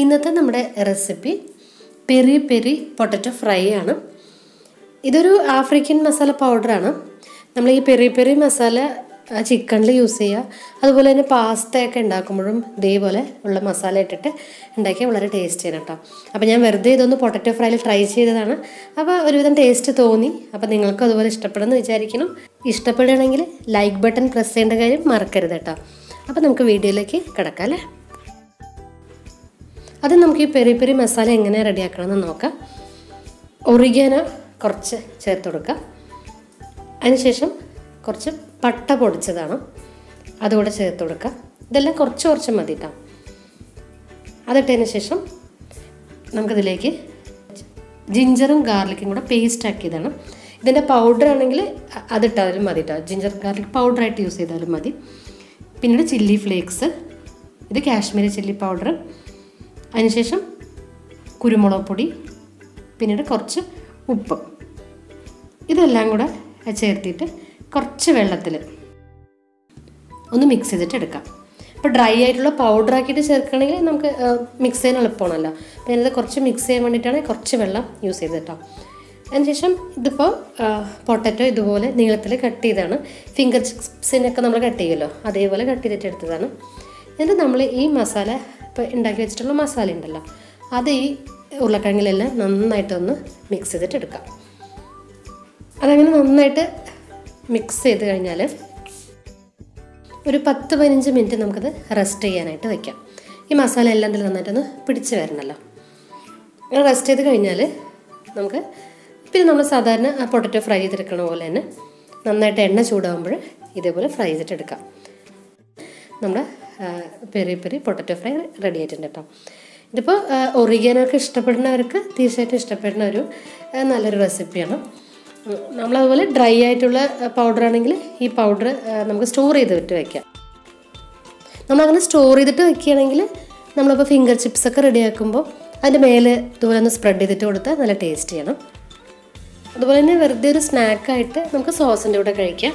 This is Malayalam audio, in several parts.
ഇന്നത്തെ നമ്മുടെ recipe peri peri potato fry ആണ്. ഇതൊരു ആഫ്രിക്കൻ മസാല പൗഡറാണ് നമ്മൾ ഈ പെരി പെരി മസാല ചിക്കണിൽ യൂസ് ചെയ്യുക. അതുപോലെ തന്നെ പാസ്തയൊക്കെ ഉണ്ടാക്കുമ്പോഴും ഇതേപോലെ ഉള്ള മസാല ഇട്ടിട്ട് ഉണ്ടാക്കിയാൽ വളരെ ടേസ്റ്റ് ചെയ്യണം കേട്ടോ. അപ്പോൾ ഞാൻ വെറുതെ ഇതൊന്ന് പൊട്ടറ്റോ ഫ്രൈയിൽ ട്രൈ ചെയ്തതാണ്. അപ്പോൾ ഒരുവിധം ടേസ്റ്റ് തോന്നി. അപ്പോൾ നിങ്ങൾക്കും അതുപോലെ ഇഷ്ടപ്പെടുമെന്ന് വിചാരിക്കണം ഇഷ്ടപ്പെടുകയാണെങ്കിൽ ലൈക്ക് ബട്ടൺ പ്രസ് ചെയ്യേണ്ട കാര്യം മറക്കരുത് കേട്ടോ. അപ്പോൾ നമുക്ക് വീഡിയോയിലേക്ക് കിടക്കാം അല്ലേ? അത് നമുക്ക് ഈ പെരി പെരി മസാല എങ്ങനെ റെഡിയാക്കണമെന്ന് നോക്കാം. ഒറിഗാന കുറച്ച് ചേർത്ത് കൊടുക്കുക അതിനുശേഷം കുറച്ച് പട്ട പൊടിച്ചതാണ്. അതുകൂടെ ചേർത്ത് കൊടുക്കുക ഇതെല്ലാം കുറച്ച് കുറച്ച് മതി കേട്ടോ അതിട്ടതിന് ശേഷം നമുക്കിതിലേക്ക് ജിഞ്ചറും ഗാർലിക്കും കൂടെ പേസ്റ്റ് ആക്കിയതാണ്. ഇതിന്റെ പൗഡർ ആണെങ്കിൽ അതിട്ടാലും മതി കേട്ടോ ജിഞ്ചർ ഗാർലിക് പൗഡറായിട്ട് യൂസ് ചെയ്താലും മതി. പിന്നീട് ചില്ലി ഫ്ലേക്സ് ഇത് കാശ്മീരി ചില്ലി പൗഡർ അതിനുശേഷം കുരുമുളക് പൊടി പിന്നീട് കുറച്ച് ഉപ്പ്. ഇതെല്ലാം കൂടെ ചേർത്തിട്ട് കുറച്ച് വെള്ളത്തിൽ ഒന്ന് മിക്സ് ചെയ്തിട്ട് എടുക്കാം. ഇപ്പോൾ ഡ്രൈ ആയിട്ടുള്ള പൗഡർ ആക്കിയിട്ട് ചേർക്കണമെങ്കിൽ നമുക്ക് മിക്സ് ചെയ്യാൻ എളുപ്പമാണല്ലോ. അപ്പോൾ ഞാനത് കുറച്ച് മിക്സ് ചെയ്യാൻ വേണ്ടിയിട്ടാണ് കുറച്ച് വെള്ളം യൂസ് ചെയ്തത് കേട്ടോ അതിനുശേഷം ഇതിപ്പോൾ പൊട്ടറ്റോ ഇതുപോലെ നീളത്തിൽ കട്ട് ചെയ്താണ്. ഫിംഗർ ചിപ്സിനൊക്കെ നമ്മൾ കട്ട് ചെയ്യുമല്ലോ. അതേപോലെ കട്ട് ചെയ്തിട്ട് എടുത്തതാണ്. എന്നിട്ട് നമ്മൾ ഈ മസാല ഇപ്പോൾ ഉണ്ടാക്കി വെച്ചിട്ടുള്ള മസാല ഉണ്ടല്ലോ. അത് ഈ ഉരുളക്കിഴങ്ങിലെല്ലാം നന്നായിട്ടൊന്ന് മിക്സ് ചെയ്തിട്ട് എടുക്കാം. അതങ്ങനെ നന്നായിട്ട് മിക്സ് ചെയ്ത് കഴിഞ്ഞാൽ ഒരു പത്ത് പതിനഞ്ച് മിനിറ്റ് നമുക്കത് റെസ്റ്റ് ചെയ്യാനായിട്ട് വയ്ക്കാം ഈ മസാല എല്ലാം ഇതിൽ നന്നായിട്ടൊന്ന് പിടിച്ച് വരണമല്ലോ അങ്ങനെ റെസ്റ്റ് ചെയ്ത് കഴിഞ്ഞാൽ നമുക്ക് പിന്നെ നമ്മൾ സാധാരണ ആ പൊട്ടറ്റോ ഫ്രൈ ചെയ്തെടുക്കണ പോലെ തന്നെ നന്നായിട്ട് എണ്ണ ചൂടാകുമ്പോൾ ഇതേപോലെ ഫ്രൈ ചെയ്തിട്ടെടുക്കാം നമ്മുടെ peri peri potato fry ready ആയിട്ടുണ്ട് കേട്ടോ. ഇതിപ്പോൾ ഒറിഗാനൊക്കെ ഇഷ്ടപ്പെടുന്നവർക്ക് തീർച്ചയായിട്ടും ഇഷ്ടപ്പെടുന്ന ഒരു നല്ലൊരു റെസിപ്പിയാണ് നമ്മളതുപോലെ ഡ്രൈ ആയിട്ടുള്ള പൗഡർ ആണെങ്കിൽ ഈ പൗഡർ നമുക്ക് സ്റ്റോർ ചെയ്തിട്ട് വയ്ക്കാം നമ്മളങ്ങനെ സ്റ്റോർ ചെയ്തിട്ട് വെക്കുകയാണെങ്കിൽ നമ്മളിപ്പോൾ ഫിംഗർ ചിപ്സ് ചിപ്സൊക്കെ റെഡിയാക്കുമ്പോൾ അതിന്റെ മേലെ ഇതുപോലെ ഒന്ന് സ്പ്രെഡ് ചെയ്തിട്ട് കൊടുത്താൽ നല്ല ടേസ്റ്റ് ചെയ്യണം. അതുപോലെ തന്നെ വെറുതെ ഒരു സ്നാക്കായിട്ട് നമുക്ക് സോസിന്റെ കൂടെ കഴിക്കാം.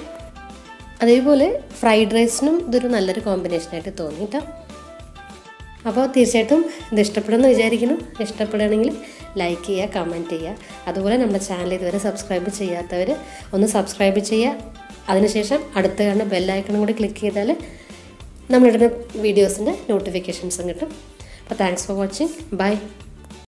അതേപോലെ ഫ്രൈഡ് റൈസിനും ഇതൊരു നല്ലൊരു കോമ്പിനേഷനായിട്ട് തോന്നി കേട്ടോ അപ്പോൾ തീർച്ചയായിട്ടും ഇത് ഇഷ്ടപ്പെടുമെന്ന് വിചാരിക്കുന്നു. ഇഷ്ടപ്പെടുകയാണെങ്കിൽ ലൈക്ക് ചെയ്യുക കമന്റ് ചെയ്യുക. അതുപോലെ നമ്മുടെ ചാനൽ ഇതുവരെ സബ്സ്ക്രൈബ് ചെയ്യാത്തവർ ഒന്ന് സബ്സ്ക്രൈബ് ചെയ്യുക. അതിനുശേഷം അടുത്ത കാണുന്ന ബെല്ലൈക്കണം കൂടി ക്ലിക്ക് ചെയ്താൽ നമ്മളിടുന്ന വീഡിയോസിന്റെ നോട്ടിഫിക്കേഷൻസും കിട്ടും. അപ്പോൾ താങ്ക്സ് ഫോർ വാച്ചിങ് ബൈ